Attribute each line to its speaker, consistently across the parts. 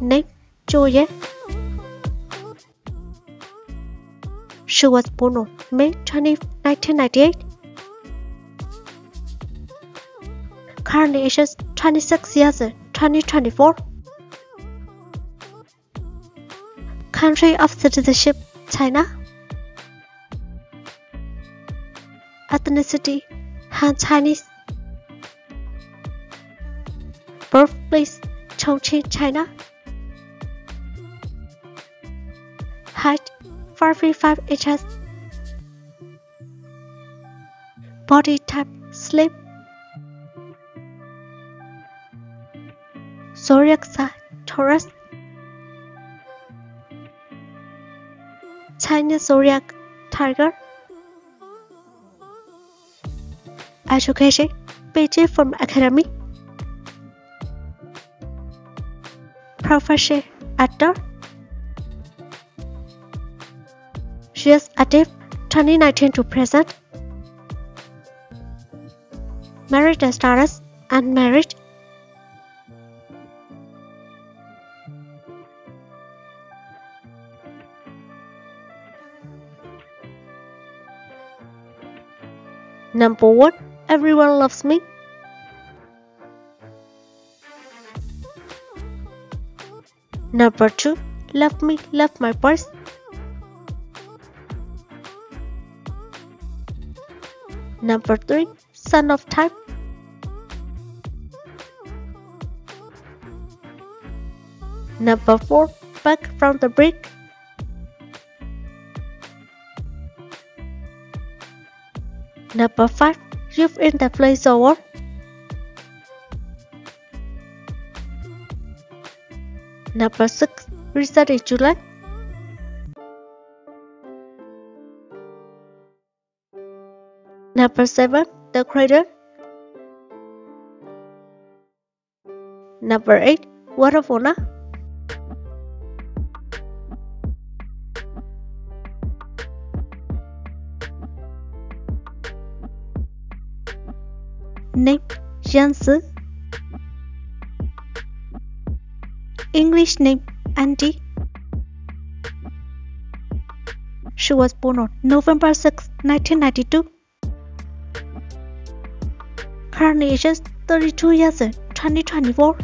Speaker 1: Name Zhou Ye. She was born on May 20, 1998. Currently ages 26 years 2024. Country of citizenship China. Ethnicity Han Chinese. Birthplace Chongqing, China. Height 45 inches. Body type slim. Zodiac sign Taurus. Chinese zodiac Tiger. Education Beijing Film Academy. Profession Actor. She is active 2019 to present. Married status unmarried. Number one, everyone loves me? Number 2. Love me, love my purse. Number 3. Son of time. Number 4. Back from the Brink. Number 5. Grip in the play store. Number 6. Research in July Number 7. The Crater Number 8. Waterfall. Name Yang Zi. English name Andy. She was born on November 6, 1992. Current age is 32 years 2024.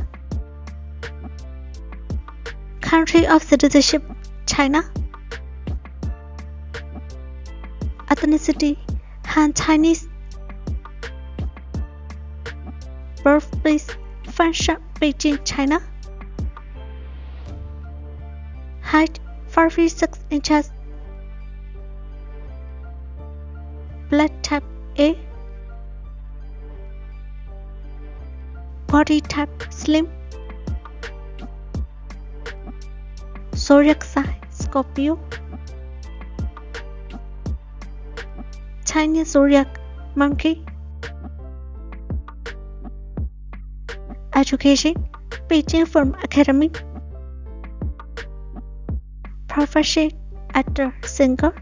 Speaker 1: Country of citizenship China. Ethnicity Han Chinese. Birthplace Fangshan, Beijing, China. Height 56 inches. Blood type A. Body type slim. Zodiac sign Scorpio. Chinese zodiac monkey. Education Beijing Film Academy. Profession Actor Singer.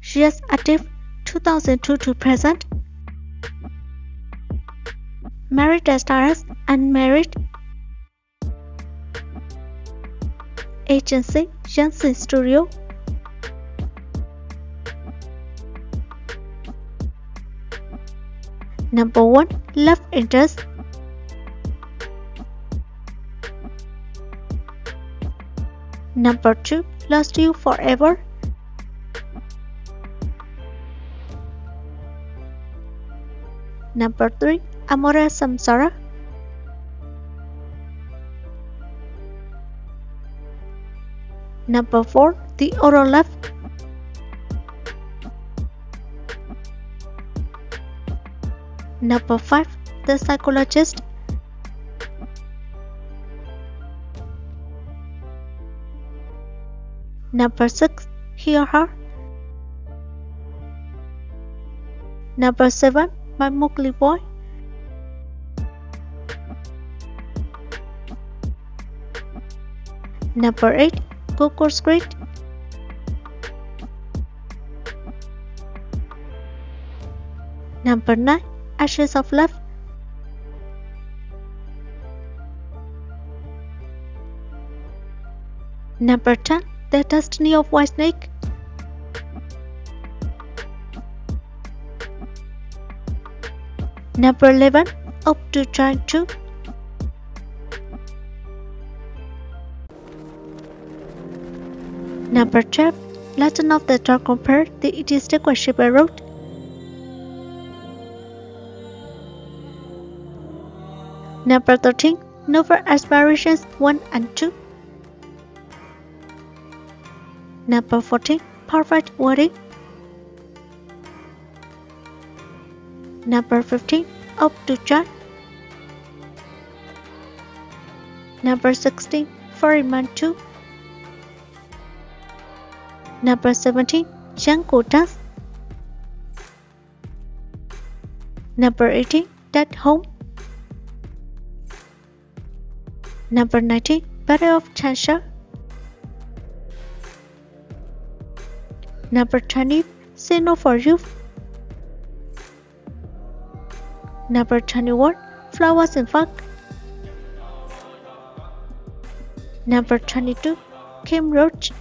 Speaker 1: She is active 2002 to present. Married status unmarried. Agency Janssen Studio. Number 1 Love interest. Number 2 Lost You Forever. Number 3 Amore Samsara. Number 4 The Oath of Love. Number 5 The Psychologist. Number 6 Hear Her. Number 7 My Mowgli Boy. Number 8 Coco Street. Number 9. Ashes of Love. Number 10. The Destiny of White Snake Number 11. Up to Giant 2. Number 12. Legend of the Dark Compare, the Indistinguishable Road. Number 13. Noble Aspirations 1 and 2. Number 14. Perfect Wedding. Number 15. Ode to Joy. Number 16. Ferryman 2. Number 17. Jungle Dance. Number 18. Dead Home. Number 19. Battle of Changsha. Number 20. Signal for Youth. Number 21. Flowers and Funk. Number 22. Kim Roach.